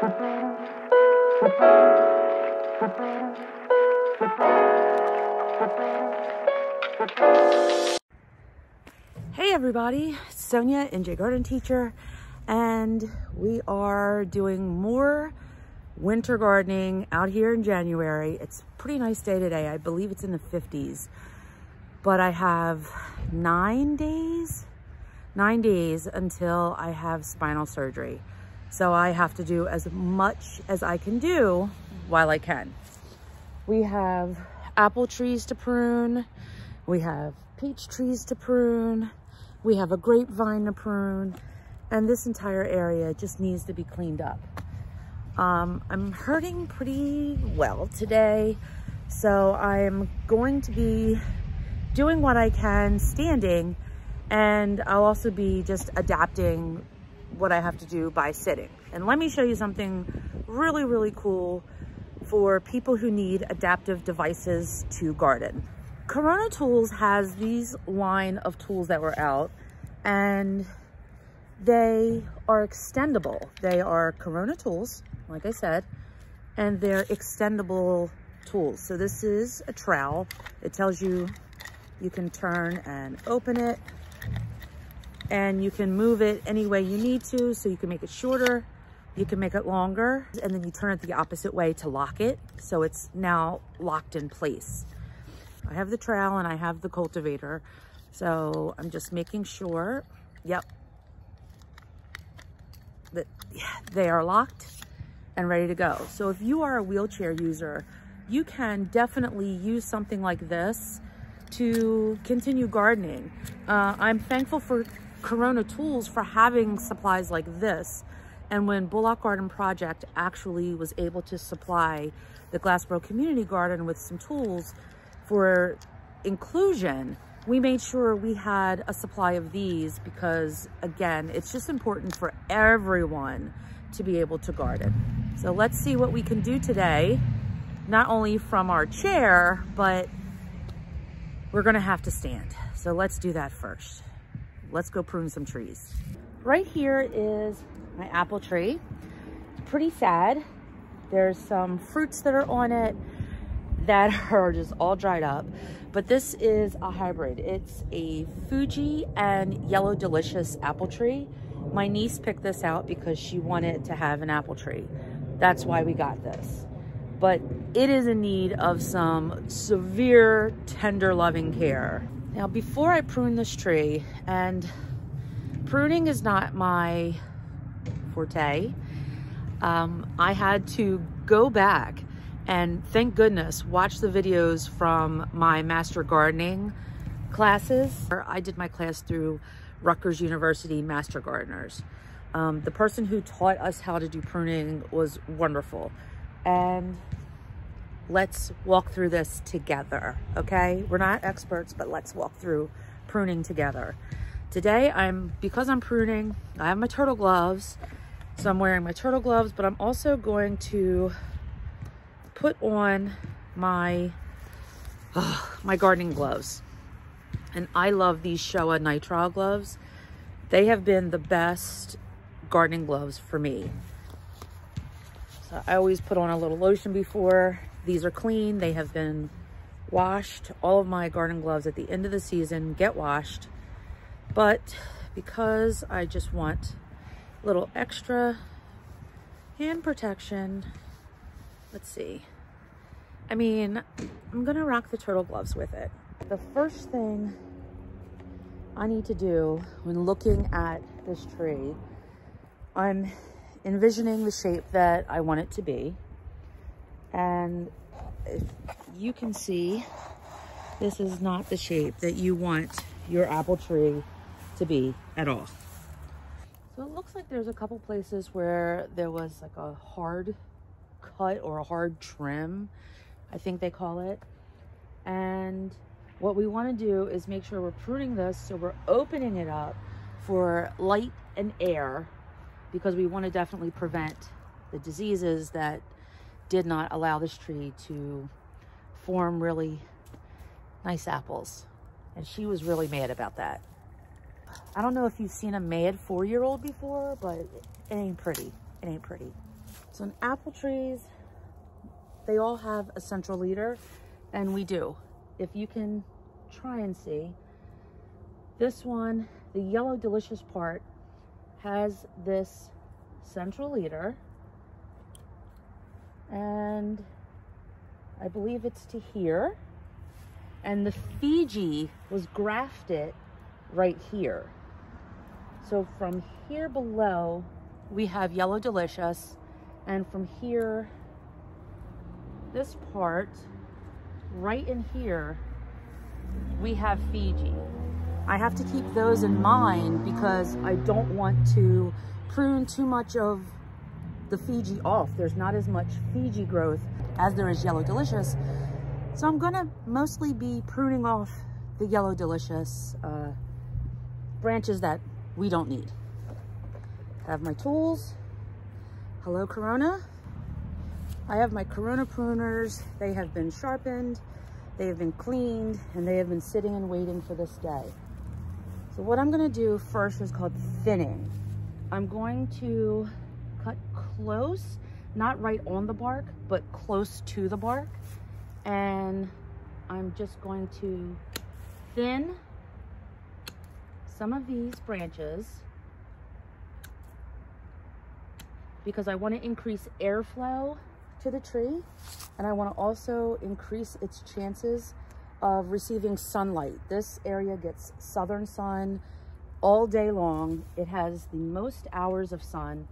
Hey everybody, Sonia, NJ Garden Teacher, and we are doing more winter gardening out here in January. It's pretty nice day today. I believe it's in the 50s, but I have nine days, nine days until I have spinal surgery. So I have to do as much as I can do while I can. We have apple trees to prune. We have peach trees to prune. We have a grapevine to prune and this entire area just needs to be cleaned up. Um, I'm hurting pretty well today, so I'm going to be doing what I can standing and I'll also be just adapting what I have to do by sitting. And let me show you something really, really cool for people who need adaptive devices to garden. Corona Tools has these line of tools that were out and they are extendable. They are Corona tools, like I said, and they're extendable tools. So this is a trowel. It tells you you can turn and open it and you can move it any way you need to. So you can make it shorter, you can make it longer, and then you turn it the opposite way to lock it. So it's now locked in place. I have the trowel and I have the cultivator. So I'm just making sure, yep, that they are locked and ready to go. So if you are a wheelchair user, you can definitely use something like this to continue gardening. Uh, I'm thankful for Corona Tools for having supplies like this. And when Bullock Garden Project actually was able to supply the Glassboro Community Garden with some tools, for inclusion, we made sure we had a supply of these because again, it's just important for everyone to be able to garden. So let's see what we can do today, not only from our chair, but we're gonna have to stand. So let's do that first. Let's go prune some trees. Right here is my apple tree. Pretty sad. There's some fruits that are on it that are just all dried up. But this is a hybrid. It's a Fuji and Yellow Delicious apple tree. My niece picked this out because she wanted to have an apple tree. That's why we got this. But it is in need of some severe, tender, loving care. Now, before I prune this tree, and pruning is not my forte, um, I had to go back and thank goodness, watch the videos from my master gardening classes. I did my class through Rutgers University Master Gardeners. Um, the person who taught us how to do pruning was wonderful. And let's walk through this together, okay? We're not experts, but let's walk through pruning together. Today, I'm because I'm pruning, I have my turtle gloves. So I'm wearing my turtle gloves, but I'm also going to put on my, uh, my gardening gloves. And I love these Showa Nitrile gloves. They have been the best gardening gloves for me. So I always put on a little lotion before. These are clean. They have been washed. All of my garden gloves at the end of the season get washed. But because I just want a little extra hand protection, let's see. I mean, I'm gonna rock the turtle gloves with it. The first thing I need to do when looking at this tree, I'm envisioning the shape that I want it to be. And you can see, this is not the shape that you want your apple tree to be at all. So it looks like there's a couple places where there was like a hard cut or a hard trim, I think they call it. And what we want to do is make sure we're pruning this so we're opening it up for light and air because we want to definitely prevent the diseases that did not allow this tree to form really nice apples. And she was really mad about that. I don't know if you've seen a mad four-year-old before, but it ain't pretty. It ain't pretty. So in apple trees, they all have a central leader and we do. If you can try and see, this one, the yellow delicious part has this central leader and I believe it's to here. And the Fiji was grafted right here. So from here below, we have Yellow Delicious. And from here, this part, right in here, we have Fiji. I have to keep those in mind because I don't want to prune too much of the Fiji off. There's not as much Fiji growth as there is Yellow Delicious. So I'm gonna mostly be pruning off the Yellow Delicious uh, branches that we don't need. I have my tools. Hello, Corona. I have my Corona pruners. They have been sharpened, they have been cleaned, and they have been sitting and waiting for this day. So what I'm gonna do first is called thinning. I'm going to close, not right on the bark, but close to the bark. And I'm just going to thin some of these branches because I want to increase airflow to the tree and I want to also increase its chances of receiving sunlight. This area gets southern sun all day long. It has the most hours of sun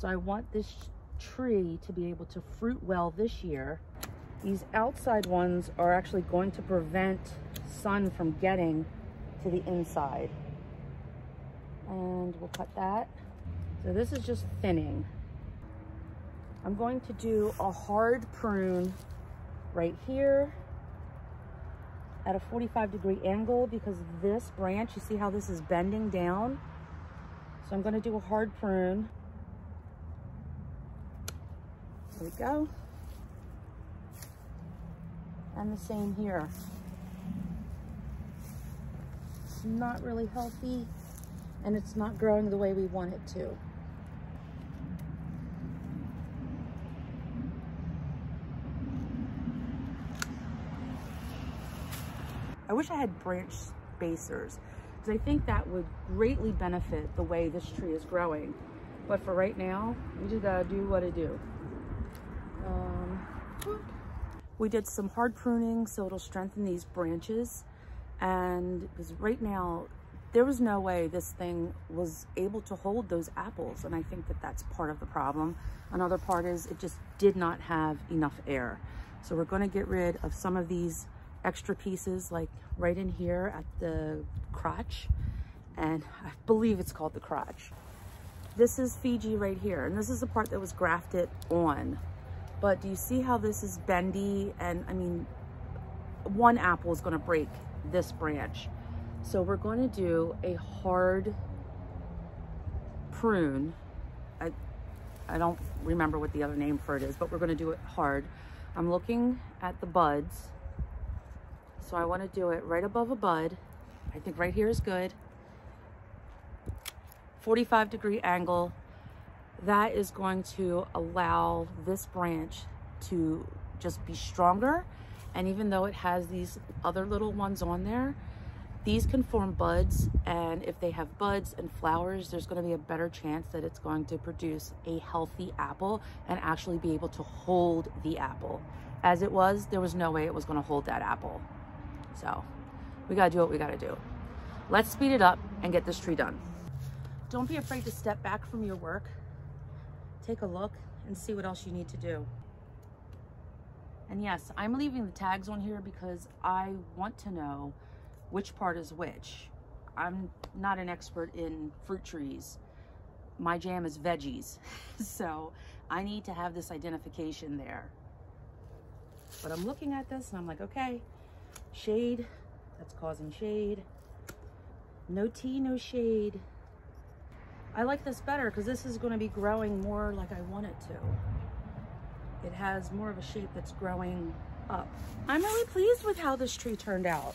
so I want this tree to be able to fruit well this year. These outside ones are actually going to prevent sun from getting to the inside. And we'll cut that. So this is just thinning. I'm going to do a hard prune right here at a 45 degree angle because this branch, you see how this is bending down? So I'm gonna do a hard prune. There we go. And the same here. It's not really healthy and it's not growing the way we want it to. I wish I had branch spacers because I think that would greatly benefit the way this tree is growing. But for right now, we just gotta do what it do. We did some hard pruning so it'll strengthen these branches. And because right now, there was no way this thing was able to hold those apples. And I think that that's part of the problem. Another part is it just did not have enough air. So we're gonna get rid of some of these extra pieces like right in here at the crotch. And I believe it's called the crotch. This is Fiji right here. And this is the part that was grafted on but do you see how this is bendy? And I mean, one apple is gonna break this branch. So we're going to do a hard prune. I, I don't remember what the other name for it is, but we're gonna do it hard. I'm looking at the buds. So I wanna do it right above a bud. I think right here is good. 45 degree angle that is going to allow this branch to just be stronger. And even though it has these other little ones on there, these can form buds. And if they have buds and flowers, there's gonna be a better chance that it's going to produce a healthy apple and actually be able to hold the apple. As it was, there was no way it was gonna hold that apple. So we gotta do what we gotta do. Let's speed it up and get this tree done. Don't be afraid to step back from your work take a look and see what else you need to do. And yes, I'm leaving the tags on here because I want to know which part is which. I'm not an expert in fruit trees. My jam is veggies. so I need to have this identification there. But I'm looking at this and I'm like, okay, shade, that's causing shade. No tea, no shade. I like this better because this is going to be growing more like I want it to. It has more of a shape that's growing up. I'm really pleased with how this tree turned out.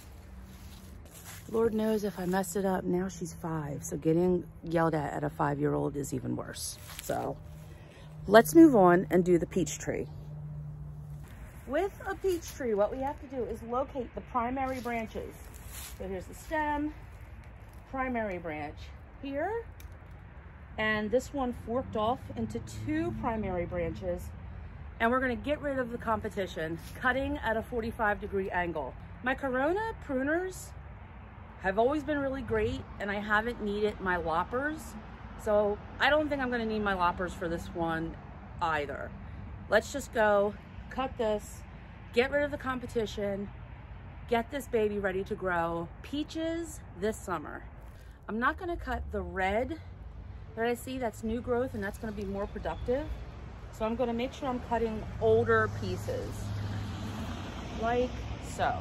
Lord knows if I messed it up, now she's five. So getting yelled at at a five-year-old is even worse. So Let's move on and do the peach tree. With a peach tree, what we have to do is locate the primary branches. So here's the stem, primary branch here, and this one forked off into two primary branches. And we're gonna get rid of the competition, cutting at a 45 degree angle. My Corona pruners have always been really great and I haven't needed my loppers. So I don't think I'm gonna need my loppers for this one either. Let's just go cut this, get rid of the competition, get this baby ready to grow. Peaches this summer. I'm not gonna cut the red that I see, that's new growth and that's gonna be more productive. So I'm gonna make sure I'm cutting older pieces, like so.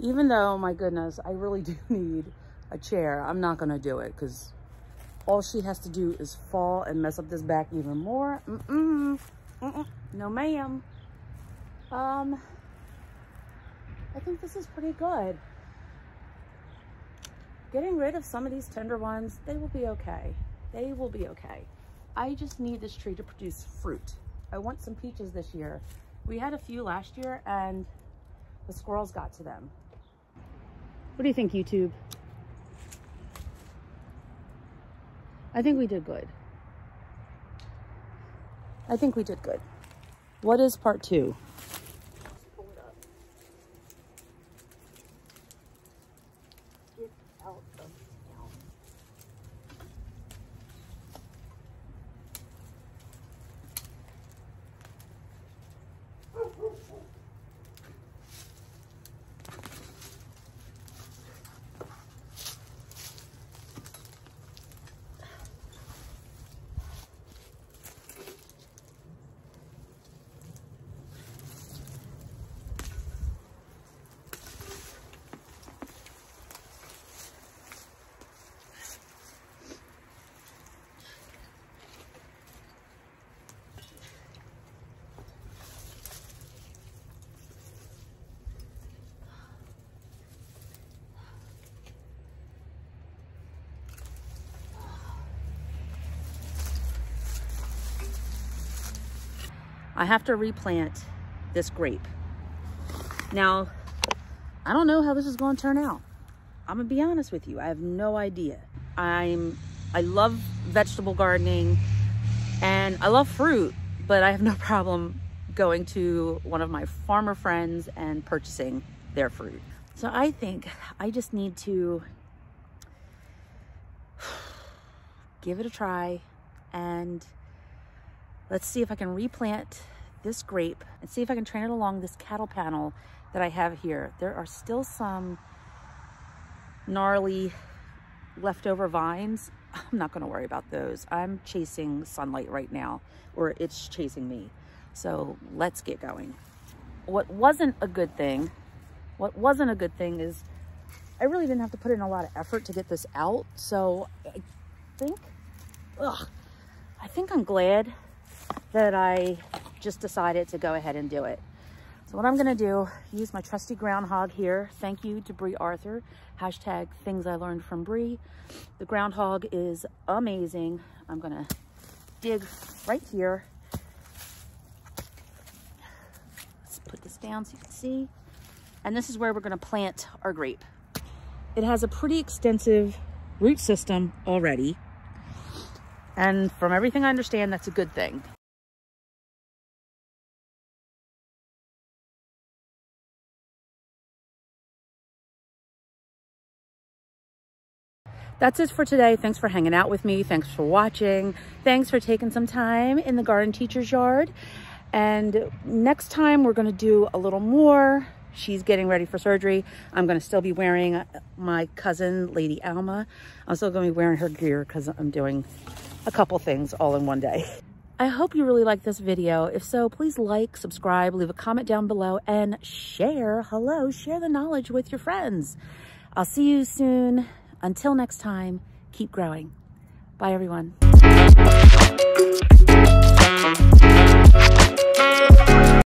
Even though, my goodness, I really do need a chair, I'm not gonna do it because all she has to do is fall and mess up this back even more. Mm -mm, mm no ma'am. Um, I think this is pretty good. Getting rid of some of these tender ones, they will be okay. They will be okay. I just need this tree to produce fruit. I want some peaches this year. We had a few last year and the squirrels got to them. What do you think, YouTube? I think we did good. I think we did good. What is part two? I have to replant this grape. Now, I don't know how this is going to turn out. I'm gonna be honest with you. I have no idea. I'm, I love vegetable gardening and I love fruit, but I have no problem going to one of my farmer friends and purchasing their fruit. So I think I just need to give it a try and Let's see if I can replant this grape and see if I can train it along this cattle panel that I have here. There are still some gnarly leftover vines. I'm not gonna worry about those. I'm chasing sunlight right now, or it's chasing me. So let's get going. What wasn't a good thing, what wasn't a good thing is I really didn't have to put in a lot of effort to get this out. So I think, ugh, I think I'm glad that I just decided to go ahead and do it. So what I'm gonna do, use my trusty groundhog here. Thank you to Brie Arthur. Hashtag things I learned from Brie. The groundhog is amazing. I'm gonna dig right here. Let's put this down so you can see. And this is where we're gonna plant our grape. It has a pretty extensive root system already. And from everything I understand, that's a good thing. That's it for today. Thanks for hanging out with me. Thanks for watching. Thanks for taking some time in the garden teacher's yard. And next time we're gonna do a little more. She's getting ready for surgery. I'm gonna still be wearing my cousin, Lady Alma. I'm still gonna be wearing her gear because I'm doing a couple things all in one day. I hope you really like this video. If so, please like, subscribe, leave a comment down below, and share, hello, share the knowledge with your friends. I'll see you soon. Until next time, keep growing. Bye, everyone.